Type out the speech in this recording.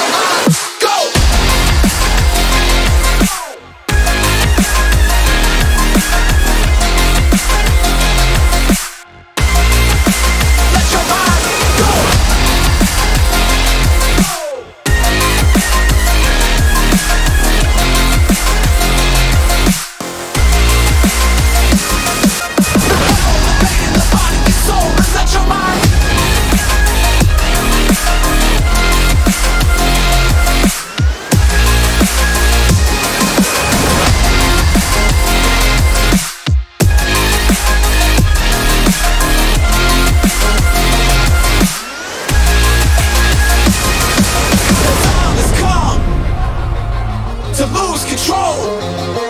so high. lose control.